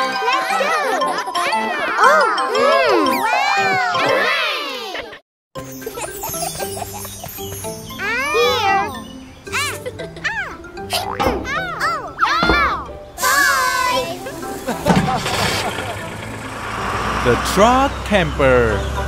Let's go! Oh! Mm. Here! The truck camper.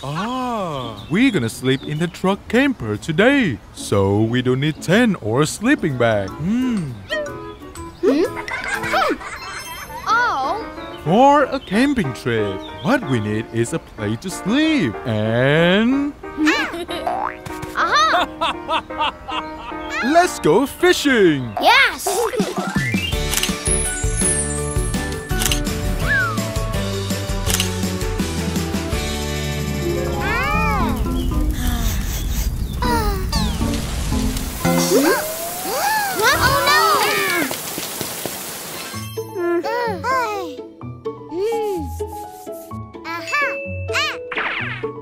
Ah, we're gonna sleep in the truck camper today, so we don't need tent or a sleeping bag. Hmm. Oh. For a camping trip, what we need is a place to sleep and let's go fishing. Yes.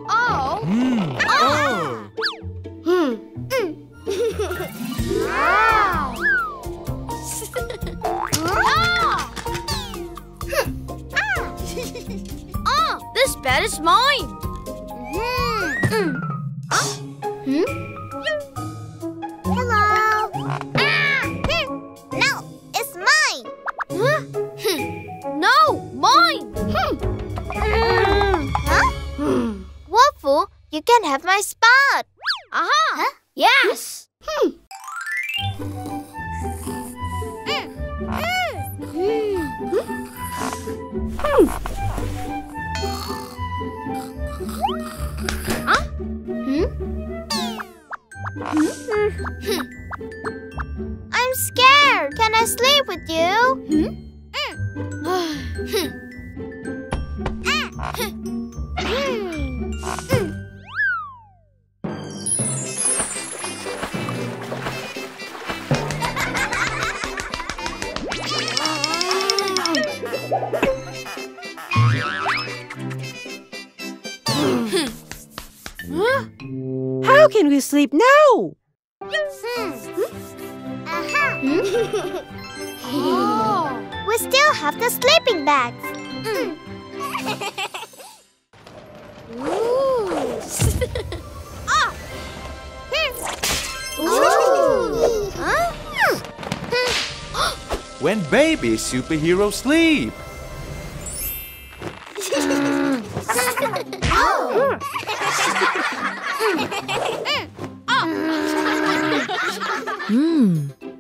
Oh. Hmm. Oh. Wow. Oh, this bed hmm. Hmm. Hmm? Can we sleep now? Oh. We still have the sleeping bags. Hmm. Ah. Hmm. Ooh. Ah. Ooh. Huh? When baby superheroes sleep.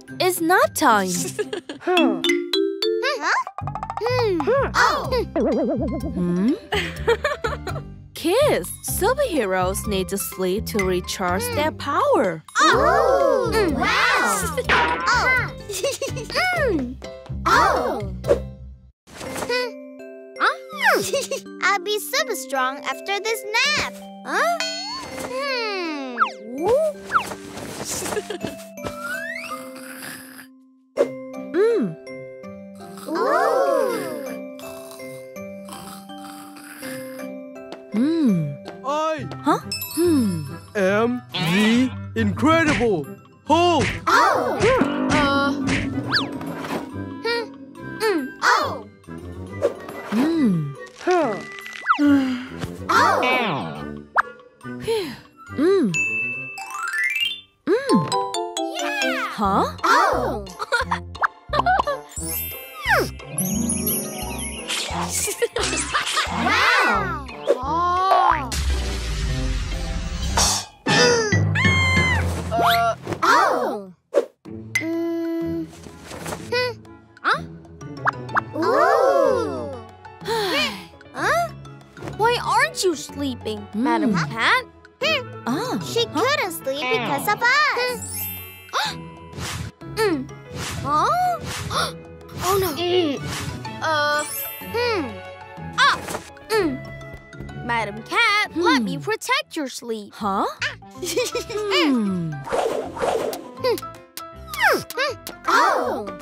It's nap time. Huh? Hmm. Oh. Hmm? Kids, superheroes need to sleep to recharge their power. Oh. Wow. Oh. Mm. Oh. I'll be super strong after this nap. Huh? Hmm. 不 Why aren't Madam Cat? Hmm. Ah. She couldn't sleep because of us. mm. Huh? oh no. Uh. Hmm. Ah. Mm. Madam Cat, let me protect your sleep. Huh? Mm. Hmm. Oh.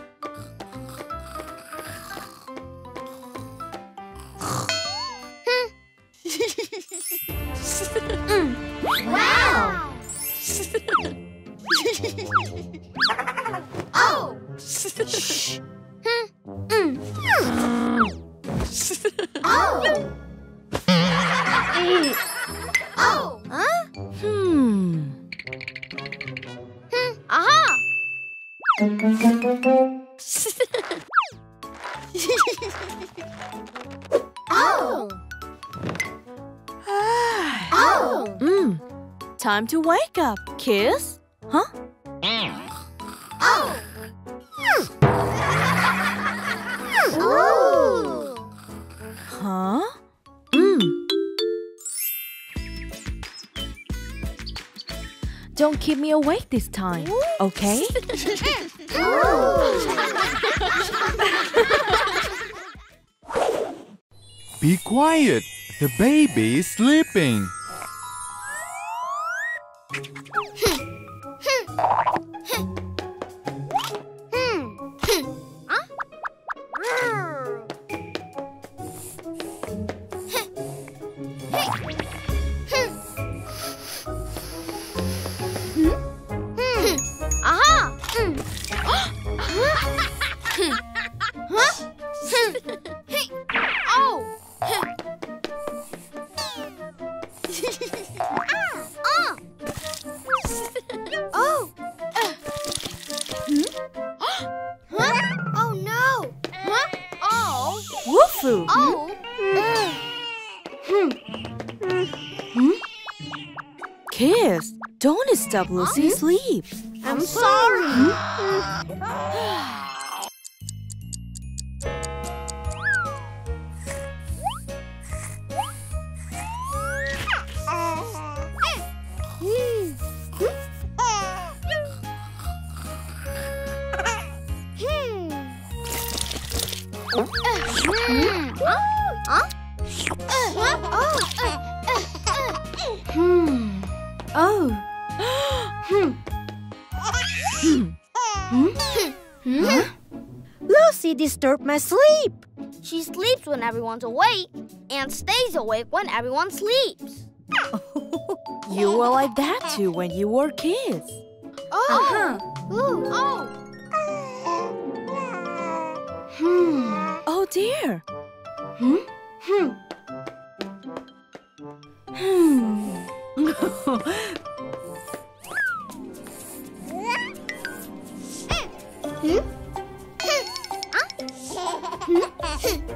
Hmm. Mm. Oh. Oh. Huh? Hmm. Hmm. Aha. oh. Oh. Mm. Time to wake up, kiss. Huh? Don't keep me awake this time, okay? Be quiet. The baby is sleeping. Wolfoo! Oh! Kiss, don't disturb Lucy's sleep. I'm sorry. Hmm. Lucy disturbed my sleep. She sleeps when everyone's awake and stays awake when everyone sleeps. You were like that too when you were kids. Oh. Ooh. Oh. Hmm. Oh dear. Hmm. Hmm. Hmm. Oh.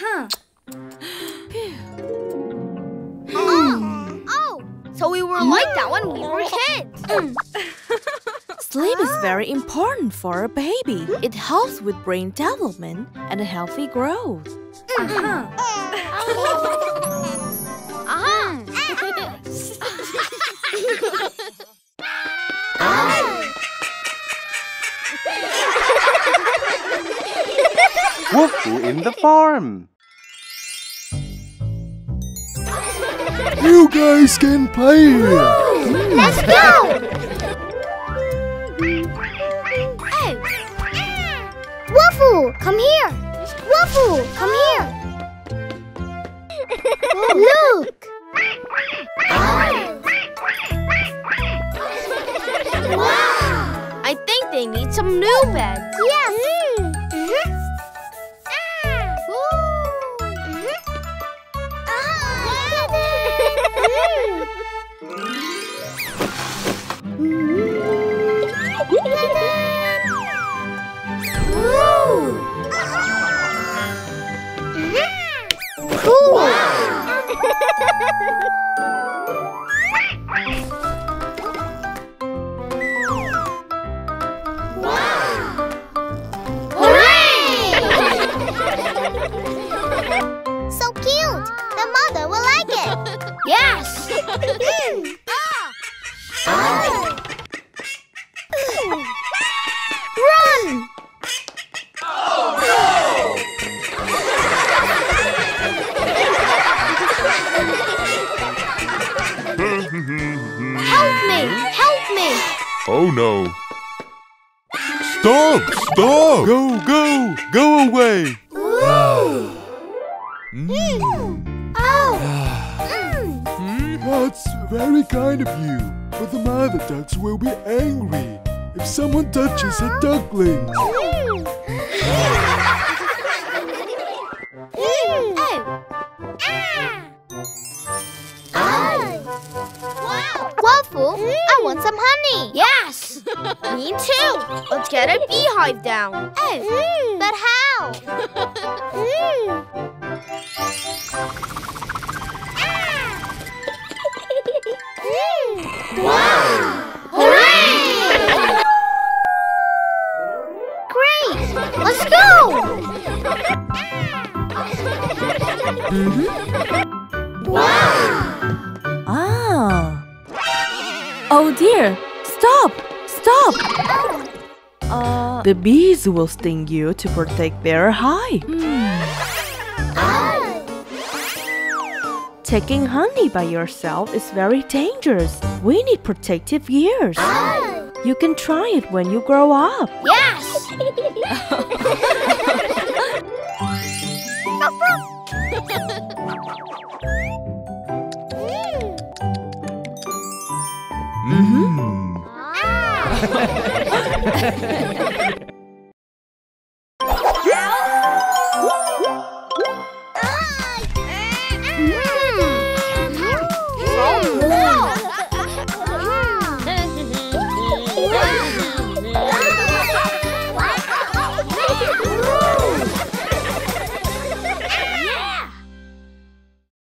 Aha. Oh. Oh. So we were like that when we were kids. Mm. Sleep is very important for a baby. It helps with brain development and a healthy growth. Aha. Aha. Wolfoo in the farm. You guys can play. Let's go. Hey. Waffle, come here. Waffle, come here. Look. Wow. I think they need some new beds. Yes. Oh no. Stop! Stop! Go, go! Go away! Mm. That's very kind of you. But the mother ducks will be angry if someone touches a duckling. Me too. Let's get a beehive down. Oh, hmm. but how? Hmm. Ah! Hmm. wow! Hooray! Great! Let's go! Mm-hmm. Wow. Ah. Oh dear. Stop. Stop. The bees will sting you to protect their hive. Taking honey by yourself is very dangerous. We need protective gears. You can try it when you grow up. Mm. Ah.